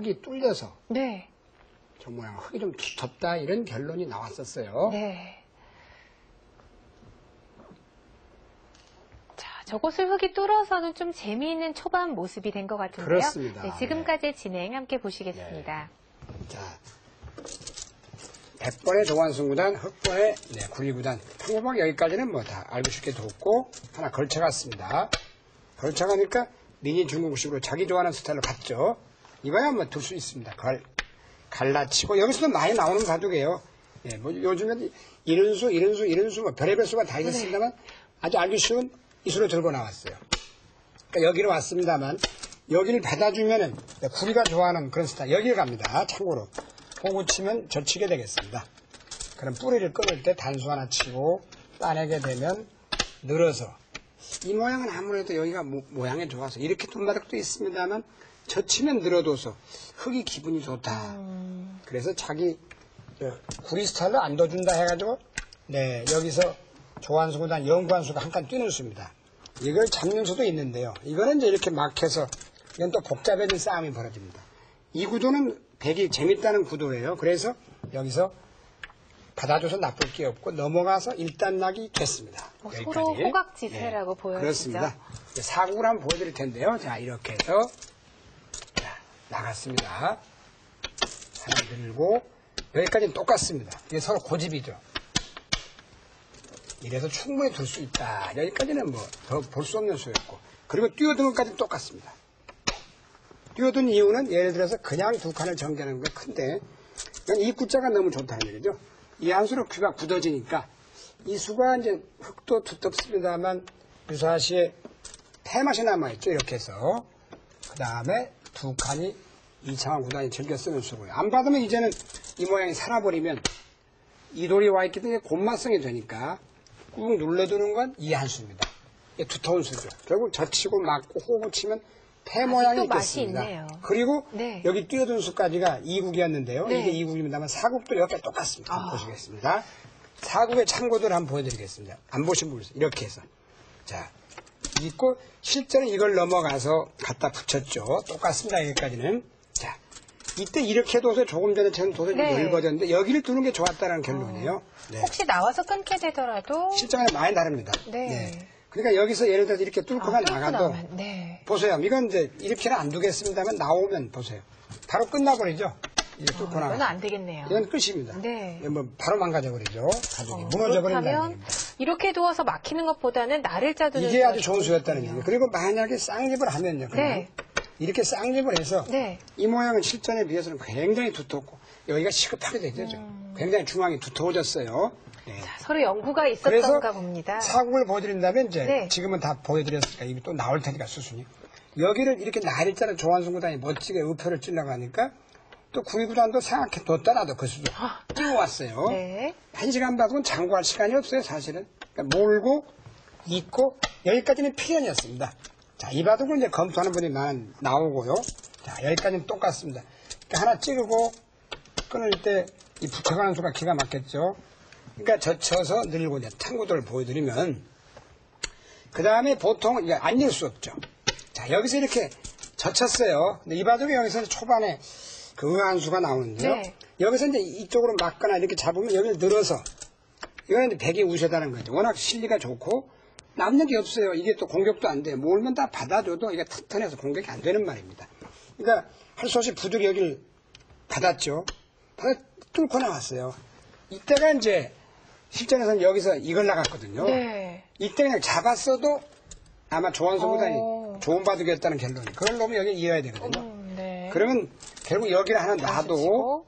흙이 뚫려서 네. 저 모양 흙이 좀 두텁다 이런 결론이 나왔었어요. 네. 자, 저곳을 흙이 뚫어서는 좀 재미있는 초반 모습이 된 것 같은데요. 그렇습니다. 네, 지금까지의 진행 함께 보시겠습니다. 자, 100번의 조관승구단, 흑번의 네, 구리구단. 평범하게 여기까지는 뭐 다 알고 쉽게 뒀고 하나 걸쳐갔습니다. 걸쳐가니까 미니 중국식으로 자기 좋아하는 스타일로 갔죠. 이거야 뭐 둘 수 있습니다. 걸, 갈라치고 여기서도 많이 나오는 바둑이에요. 예, 뭐 요즘엔 이른수, 이른수, 이른수 뭐 별의별 수가 다 있었습니다만 아주 알기 쉬운 이수로 들고 나왔어요. 그러니까 여기로 왔습니다만 여기를 받아주면은 구리가 좋아하는 그런 스타일 여기를 갑니다. 참고로 호구 치면 젖히게 되겠습니다. 그럼 뿌리를 끊을 때 단수 하나 치고 따내게 되면 늘어서 이 모양은 아무래도 여기가 모, 양이 좋아서 이렇게 돈바닥도 있습니다만 젖히면 늘어둬서 흙이 기분이 좋다. 그래서 자기 저 구리 스타일로 안 둬준다 해가지고 네 여기서 조한수보다 영구한수가 한 칸 뛰는 수입니다. 이걸 잡는 수도 있는데요. 이거는 이제 이렇게 막혀서 이건 또 복잡해진 싸움이 벌어집니다. 이 구도는 백이 재밌다는 구도예요. 그래서 여기서 받아줘서 나쁠 게 없고 넘어가서 일단락이 됐습니다. 뭐 여기까지. 서로 호각지세라고 보여지죠. 그렇습니다. 사국을 한번 보여드릴 텐데요. 자 이렇게 해서 자, 나갔습니다. 하나 들고 여기까지는 똑같습니다. 이게 서로 고집이죠. 이래서 충분히 둘 수 있다. 여기까지는 뭐 더 볼 수 없는 수였고 그리고 뛰어든 것까지는 똑같습니다. 뛰어든 이유는 예를 들어서 그냥 두 칸을 전개하는 게 큰데 이 구자가 너무 좋다는 얘기죠. 이 한수로 귀가 굳어지니까 이 수가 이제 흙도 두텁습니다만 유사시에 폐맛이 남아있죠. 이렇게 해서 그 다음에 두 칸이 이창한 구단이 즐겨 쓰는 수고요. 안 받으면 이제는 이 모양이 살아버리면 이 돌이 와 있기 때문에 곤마성이 되니까 꾹 눌러두는 건 이 한 수입니다. 두터운 수죠. 결국 젖히고 막고 호구 치면 폐 모양이 있겠습니다. 그리고 네. 여기 뛰어든 수까지가 2국이었는데요. 네. 이게 2국입니다만 사국도 이렇게 똑같습니다. 한번 보시겠습니다. 사국의 참고들을 한번 보여드리겠습니다. 안 보신 분 있어요. 이렇게 해서. 자, 있고 실제로 이걸 넘어가서 갖다 붙였죠. 똑같습니다. 여기까지는. 자, 이때 이렇게 둬서 조금 전에 전 도서 네. 넓어졌는데 여기를 두는 게 좋았다는 결론이에요. 네. 혹시 나와서 끊게 되더라도 실장은 많이 다릅니다. 네. 그러니까 여기서 예를 들어서 이렇게 뚫고가 아, 뚫고 나가도 나오면, 네. 보세요. 이건 이제 이렇게는 안 두겠습니다만 나오면 보세요. 바로 끝나버리죠. 이제 뚫고 어, 나가. 이건 안 되겠네요. 이건 끝입니다. 네. 뭐 바로 망가져버리죠. 가족이 어, 무너져버린다는 얘기입니다. 이렇게 두어서 막히는 것보다는 나를 짜두는 이게 아주 좋은 수였다는. 얘기예요. 그리고 만약에 쌍립을 하면요. 네. 이렇게 쌍립을 해서 네. 이 모양은 실전에 비해서는 굉장히 두텁고 여기가 시급하게 되죠. 음. 굉장히 중앙이 두터워졌어요. 네. 자, 서로 연구가 있었던가 봅니다. 사국을 보여드린다면 이제 네. 지금은 다 보여드렸으니까 이게 또 나올 테니까 수순이 여기를 이렇게 나리자로 조한순 구단이 멋지게 의표를 찔러가니까 또 구위구단도 생각해 뒀더라도 그 수도 뛰어왔어요. 아. 네. 한 시간 받으면 장구할 시간이 없어요 사실은 그러니까 몰고 있고 여기까지는 필연이었습니다. 자, 이 바둑을 이제 검토하는 분이 많 나오고요. 자, 여기까지는 똑같습니다. 그러니까 하나 찌르고 끊을 때 이 붙여가는 수가 기가 막혔죠. 그러니까 젖혀서 늘고 이제 탐구도를 보여드리면 그 다음에 보통 이게 앉을 수 없죠. 자, 여기서 이렇게 젖혔어요. 근데 이 바둑이 여기서 초반에 그 응한 수가 나오는데요. 네. 여기서 이제 이쪽으로 막거나 이렇게 잡으면 여기를 늘어서 이거는 이제 백이 우세다는 거죠. 워낙 실리가 좋고 남는 게 없어요. 이게 또 공격도 안 돼요. 몰면 다 받아줘도 이게 튼튼해서 공격이 안 되는 말입니다. 그러니까 할 수 없이 부득이 여기를 받았죠. 받아 뚫고 나왔어요. 이때가 이제 실전에서는 여기서 이걸 나갔거든요. 네. 이때 그냥 잡았어도 아마 조한소보다니 어. 좋은 바둑이었다는 결론이. 그걸 놓으면 여기 이어야 되거든요. 음, 네. 그러면 결국 여기를 하나 놔도 치고.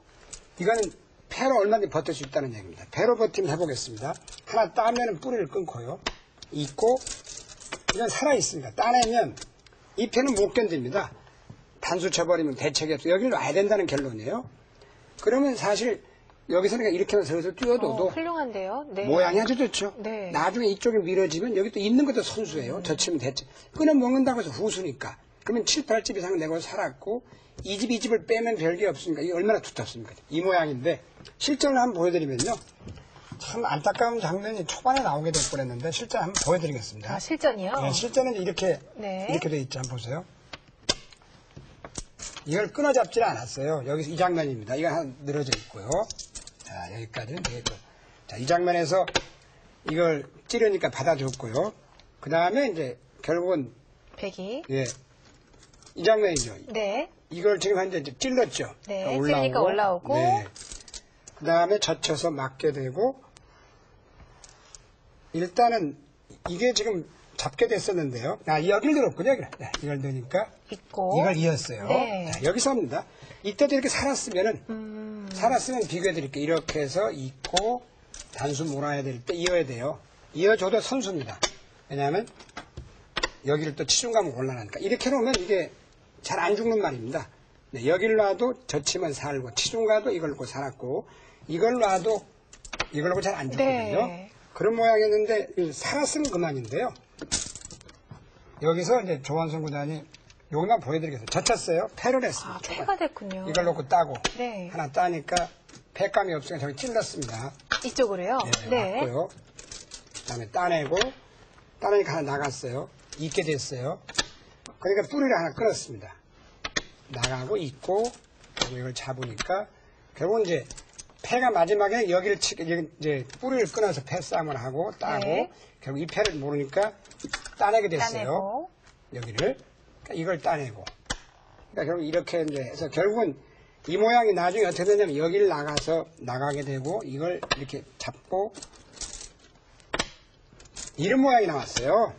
이거는 패로 얼마든지 버틸 수 있다는 얘기입니다. 패로 버티면 해보겠습니다. 하나 따면은 뿌리를 끊고요. 있고 이건 살아있습니다. 따내면 이 패는 못 견딥니다. 단수 쳐버리면 대책이 없어. 여기를 놔야 된다는 결론이에요. 그러면 사실 여기서는 이렇게 해서 슬슬 뛰어도도 어, 훌륭한데요. 네. 모양이 아주 좋죠. 네. 나중에 이쪽에 밀어지면 여기 또 있는 것도 선수예요. 젖히면 됐지. 끊어 먹는다고 해서 후수니까. 그러면 7, 8집 이상 내고 살았고 이 집, 이 집을 빼면 별게 없으니까 이게 얼마나 두텁습니까? 이 모양인데 실전을 한번 보여드리면요. 참 안타까운 장면이 초반에 나오게 될 뻔했는데 실전 한번 보여드리겠습니다. 아, 실전이요? 네, 실전은 이렇게 네. 이렇게 돼 있죠. 한번 보세요. 이걸 끊어잡지는 않았어요. 여기서 이 장면입니다. 이거 하나 늘어져 있고요. 자, 여기까지는 되겠고. 자, 이 장면에서 이걸 찌르니까 받아줬고요. 그 다음에 이제 결국은, 배기. 예, 이 장면이죠. 네. 이걸 지금 현재 이제 찔렀죠. 네, 그러니까 찔리니까 올라오고. 네. 그 다음에 젖혀서 맞게 되고, 일단은 이게 지금 잡게 됐었는데요. 아, 여기를 넣었군요, 여기를. 네, 이걸 넣으니까 있고. 이걸 이었어요. 네. 자, 여기서입니다. 이때도 이렇게 살았으면은, 음, 살았으면 비교해 드릴게요. 이렇게 해서 있고, 단수 몰아야 될 때 이어야 돼요. 이어줘도 선수입니다. 왜냐하면, 여기를 또 치중가면 곤란하니까. 이렇게 놓으면 이게 잘 안 죽는 말입니다. 네, 여기를 놔도 젖히면 살고, 치중가도 이걸 놓고 살았고, 이걸 놔도 이걸 놓고 잘 안 죽거든요. 네. 그런 모양이었는데, 이 살았으면 그만인데요. 여기서 이제 조원성 구단이 요것만 보여드리겠습니다. 젖혔어요. 패를 했습니다. 아. 패가 됐군요. 이걸 놓고 따고 네. 하나 따니까 팩감이 없으니까 저기 찔렀습니다. 이쪽으로요? 네, 맞고요. 그다음에 따내고 따내니까 하나 나갔어요. 있게 됐어요. 그러니까 뿌리를 하나 끊었습니다. 나가고 있고 그리고 이걸 잡으니까 결국 이제 폐가 마지막에 여기를 치, 이제 뿌리를 끊어서 폐 싸움을 하고 따고 네. 결국 이 폐를 모르니까 따내게 됐어요. 따내고. 여기를 그러니까 이걸 따내고 그러니까 결국 이렇게 이제 해서 결국은 이 모양이 나중에 어떻게 되냐면 여기를 나가서 나가게 되고 이걸 이렇게 잡고 이런 모양이 나왔어요.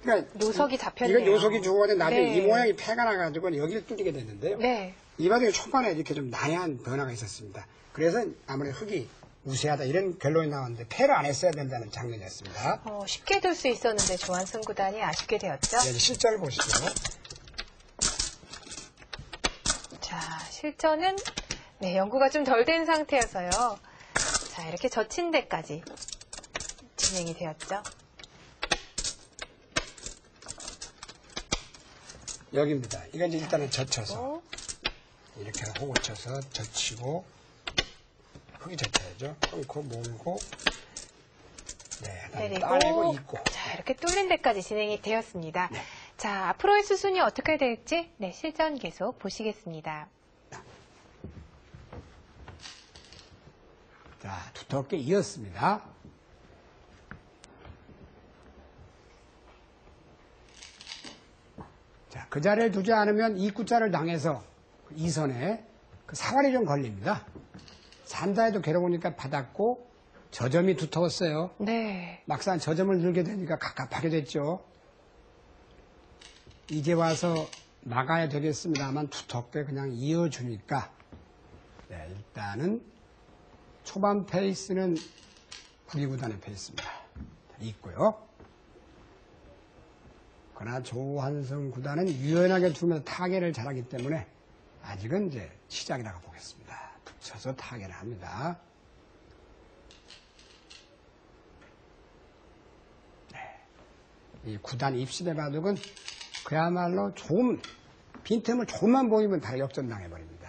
그러니까 요석이 잡혔네요. 이건 요속이 죽어가지고 나중에 네. 이 모양이 패가 나가지고 여기를 뚫리게 됐는데요. 네. 이 과정에 초반에 이렇게 좀 나야한 변화가 있었습니다. 그래서 아무래도 흙이 우세하다 이런 결론이 나왔는데 패를 안 했어야 된다는 장면이었습니다. 어, 쉽게 둘수 있었는데 조한승 구단이 아쉽게 되었죠. 네, 이제 실전을 보시죠. 자, 실전은 네, 연구가 좀 덜 된 상태여서요. 자, 이렇게 젖힌 데까지 진행이 되었죠. 여기입니다. 이건 이제 일단은 젖혀서 어, 이렇게 호구 쳐서 젖히고 흙이 젖혀야죠. 끊고 몰고 네, 내리고 있고 자, 이렇게 뚫린 데까지 진행이 되었습니다. 네. 자, 앞으로의 수순이 어떻게 될지 네, 실전 계속 보시겠습니다. 자 두텁게 이었습니다. 자, 그 자리에 두지 않으면 입구자를 당해서 이 선에 그 사활이 좀 걸립니다. 산다에도 괴로우니까 받았고 저점이 두터웠어요. 네. 막상 저점을 들게 되니까 갑갑하게 됐죠. 이제 와서 막아야 되겠습니다만 두텁게 그냥 이어주니까 네, 일단은 초반 페이스는 구리 구단의 페이스입니다. 있고요. 그러나 조한승 구단은 유연하게 두면서 타개를 잘하기 때문에 아직은 이제 시작이라고 보겠습니다. 붙여서 타개를 합니다. 이 구단 입시대 바둑은 그야말로 조금 빈틈을 조금만 보이면 다 역전당해버립니다.